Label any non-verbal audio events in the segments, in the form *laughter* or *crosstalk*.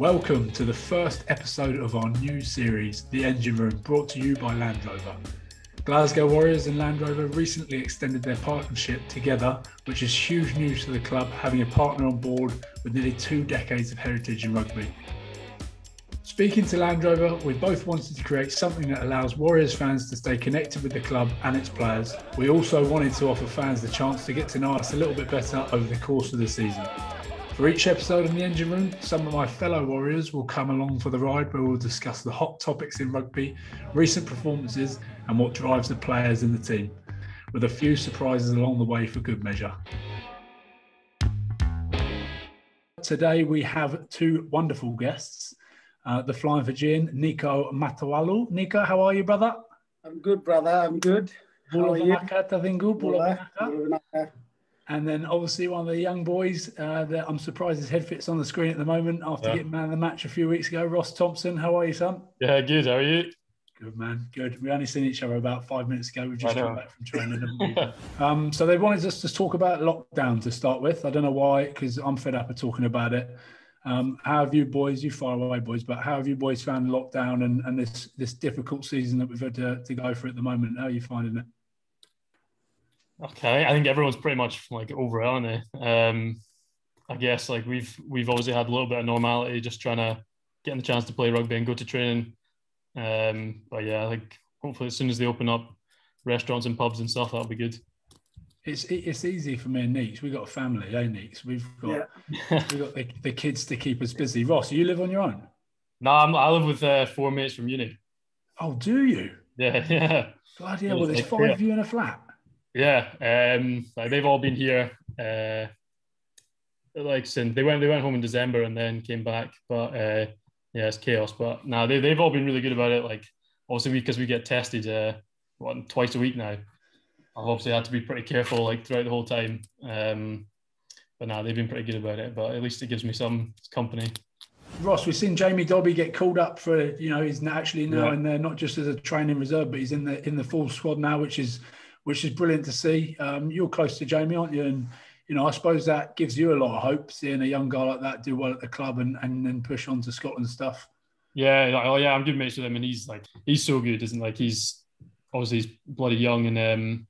Welcome to the first episode of our new series, The Engine Room, brought to you by Land Rover. Glasgow Warriors and Land Rover recently extended their partnership together, which is huge news for the club, having a partner on board with nearly two decades of heritage in rugby. Speaking to Land Rover, we both wanted to create something that allows Warriors fans to stay connected with the club and its players. We also wanted to offer fans the chance to get to know us a little bit better over the course of the season. For each episode in the engine room, some of my fellow Warriors will come along for the ride where we'll discuss the hot topics in rugby, recent performances, and what drives the players in the team, with a few surprises along the way for good measure. Today we have two wonderful guests. Uh, the Flying Fijian, Niko Matawalu. Niko, how are you, brother? I'm good, brother. I'm good. How are you? And then obviously one of the young boys uh, that I'm surprised his head fits on the screen at the moment after yeah. getting man of the match a few weeks ago. Ross Thompson, how are you, son? Yeah, good. How are you? Good man, good. We only seen each other about five minutes ago. We've just come back from training. *laughs* um, so they wanted us to talk about lockdown to start with. I don't know why, because I'm fed up of talking about it. Um, how have you boys, you far away boys, but how have you boys found lockdown and, and this this difficult season that we've had to, to go through at the moment? How are you finding it? Okay, I think everyone's pretty much like over it, aren't they? Um, I guess like we've we've obviously had a little bit of normality, just trying to getting the chance to play rugby and go to training. Um, but yeah, I think hopefully as soon as they open up restaurants and pubs and stuff, that'll be good. It's it's easy for me and Neeks. We've got a family, eh, Neeks? We've got yeah. we've got the, the kids to keep us busy. Ross, you live on your own? No, I'm, i live with uh, four mates from uni. Oh, do you? Yeah, *laughs* yeah. Bloody hell! Well, there's five of you in a flat. Yeah, um, like they've all been here. Uh, like since they went, they went home in December and then came back. But uh, yeah, it's chaos. But now they they've all been really good about it. Like obviously because we, we get tested uh, what, twice a week now. I've obviously had to be pretty careful like throughout the whole time. Um, but now they've been pretty good about it. But at least it gives me some company. Ross, we've seen Jamie Dobie get called up for you know he's actually now yeah. in there not just as a training reserve, but he's in the in the full squad now, which is which is brilliant to see. Um, you're close to Jamie, aren't you? And you know, I suppose that gives you a lot of hope seeing a young guy like that do well at the club and and then push on to Scotland stuff. Yeah, like, oh yeah, I'm good mates with him, and he's like he's so good, isn't like he's obviously he's bloody young and um,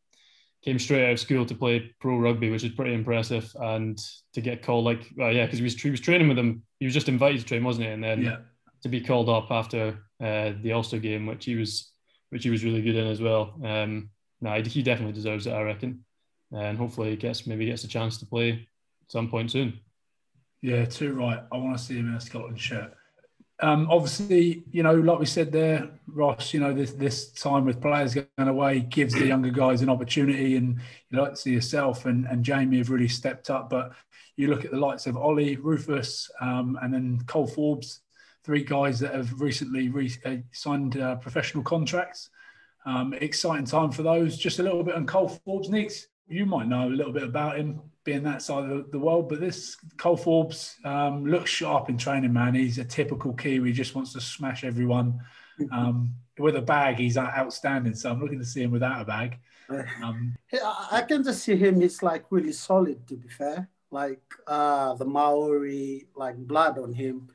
came straight out of school to play pro rugby, which is pretty impressive. And to get called like uh, yeah, because he was he was training with him, he was just invited to train, wasn't he? And then yeah. to be called up after uh, the Ulster game, which he was which he was really good in as well. Um, no, he definitely deserves it, I reckon. And hopefully he gets maybe gets a chance to play some point soon. Yeah, too right. I want to see him in a Scotland shirt. Um, obviously, you know, like we said there, Ross, you know, this this time with players going away gives the younger guys an opportunity, and you like to see yourself and, and Jamie have really stepped up. But you look at the likes of Ollie, Rufus, um, and then Cole Forbes, three guys that have recently re- uh, signed uh, professional contracts. Um, exciting time for those. Just a little bit on Cole Forbes. Nicks, you might know a little bit about him being that side of the world, but this Cole Forbes um, looks sharp in training, man. He's a typical Kiwi, just wants to smash everyone. Um, with a bag, he's outstanding. So I'm looking to see him without a bag. *laughs* Um, I can just see him. He's like really solid, to be fair. Like uh, the Maori, like blood on him.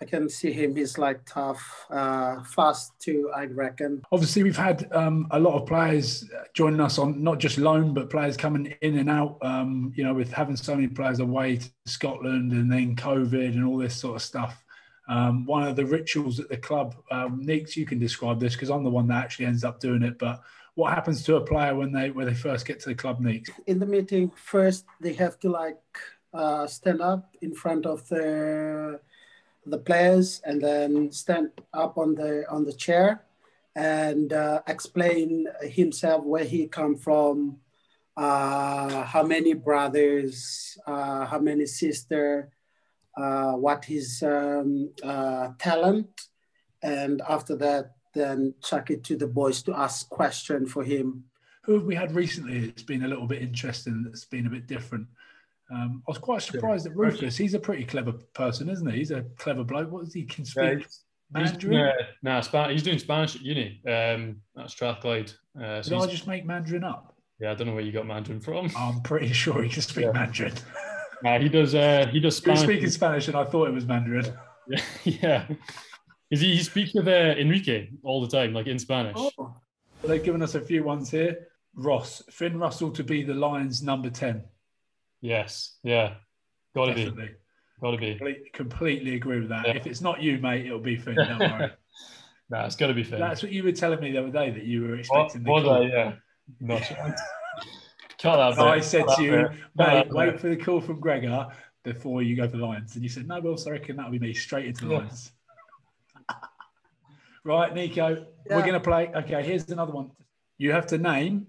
I can see him. He's like tough, uh, fast too. I reckon. Obviously, we've had um, a lot of players joining us on not just loan, but players coming in and out. Um, you know, with having so many players away to Scotland and then COVID and all this sort of stuff. Um, one of the rituals at the club, um, Nicks, you can describe this because I'm the one that actually ends up doing it. But what happens to a player when they when they first get to the club, Nicks? In the meeting, first they have to like uh, stand up in front of the the players and then stand up on the on the chair and uh, explain himself where he come from uh, how many brothers uh, how many sister uh, what his um, uh, talent. And after that then chuck it to the boys to ask question for him. Who have we had recently it's been a little bit interesting it's been a bit different um, I was quite surprised at Rufus. He's a pretty clever person, isn't he? He's a clever bloke. What does he can speak? Yeah, Mandarin? no, Spanish. He's doing Spanish at uni. Um, that's Strathclyde. Uh, so Did I just make Mandarin up? Yeah, I don't know where you got Mandarin from. *laughs* I'm pretty sure he can speak yeah. Mandarin. *laughs* Nah, he does. Uh, he does You were Spanish. speaking Spanish, and I thought it was Mandarin. *laughs* Yeah, yeah. Is he, he speaks with uh, Enrique all the time, like in Spanish. Oh. They've given us a few ones here. Ross, Finn Russell to be the Lions' number 10. Yes, yeah, gotta be, gotta be. Complete- Completely agree with that. Yeah. If it's not you, mate, it'll be Finn. Don't worry. *laughs* Nah, it's gotta be Finn. That's what you were telling me the other day that you were What, expecting. the was call. I? Yeah. No chance. Cut that. So I said cut to you, bit, mate, wait bit. for the call from Gregor before you go for Lions. And you said, no, Will, I reckon that'll be me straight into Yeah. Lions. *laughs* right, Niko, we're going to play. Okay, here's another one. You have to name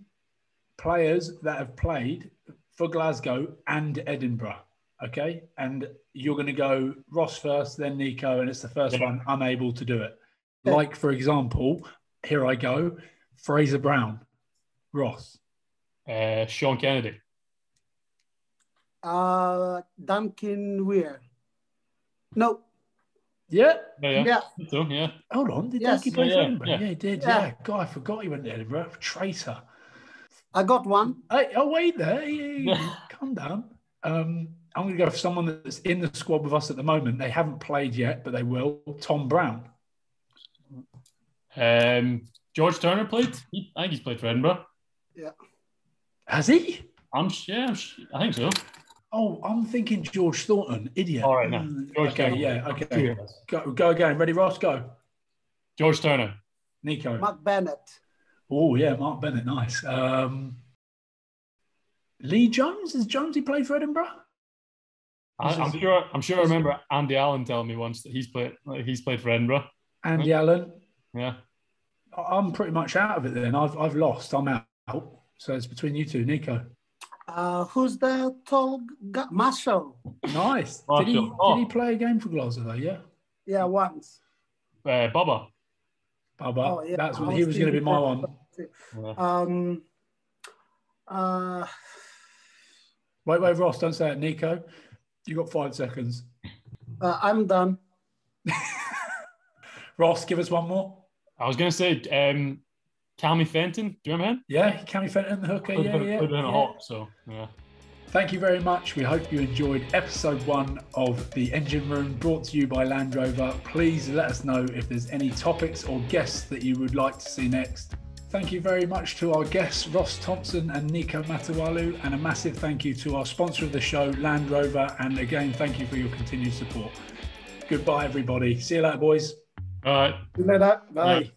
players that have played for Glasgow and Edinburgh. Okay. And you're going to go Ross first, then Niko, and it's the first Yeah. one unable to do it. Okay. Like, for example, here I go Fraser Brown, Ross. Uh, Sean Kennedy. Uh, Duncan Weir. No, Yeah. Yeah, yeah. yeah, So, yeah. Hold on, did Yes. Donkey play Yeah, for yeah, Edinburgh? yeah. Yeah. he did. Yeah. Yeah. God, I forgot he went to Edinburgh. Traitor. I got one. Hey, oh, wait there. Hey, Yeah. calm down. Um, I'm going to go for someone that's in the squad with us at the moment. They haven't played yet, but they will. Tom Brown. Um, George Turner played. He, I think he's played for Edinburgh. Yeah. Has he? I'm sure. yeah, I'm sh- I think so. Oh, I'm thinking George Thornton. Idiot. All right, no. Mm, George okay, Turner. yeah, okay. Go, go again. Ready, Ross? Go. George Turner. Niko. Mark Bennett. Oh, yeah, Mark Bennett. Nice. Um, Lee Jones? Is Jones. He played for Edinburgh? I, I'm sure. I'm sure. I remember Andy Allen telling me once that he's played. Like, he's played for Edinburgh. Andy Allen. Yeah. I- I'm pretty much out of it then. I've, I've lost. I'm out. So it's between you two, Niko. Uh, who's the tall guy? Marshall. Nice. Did he, Oh. did he play a game for Glasgow though? Yeah. Yeah, once. Uh, Bubba. Baba. Oh, yeah. That's what he was going to be my one. Um, uh, Wait, wait, Ross, don't say it. Niko, you got five seconds. uh, I'm done. *laughs* Ross, give us one more. I was going to say um, Cammy Fenton. Do you remember him? Yeah, Cammy Fenton, the hooker. Played Yeah, for- yeah. played in a yeah. Hawk, so yeah. Thank you very much. We hope you enjoyed episode one of the Engine Room brought to you by Land Rover. Please let us know if there's any topics or guests that you would like to see next. Thank you very much to our guests, Ross Thompson and Niko Matawalu, and a massive thank you to our sponsor of the show, Land Rover. And again, thank you for your continued support. Goodbye, everybody. See you later, boys. All right. See you later. Bye. All right.